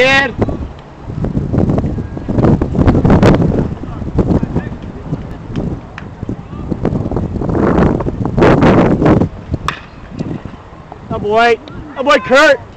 kid. Oh boy. Oh boy, Kurt.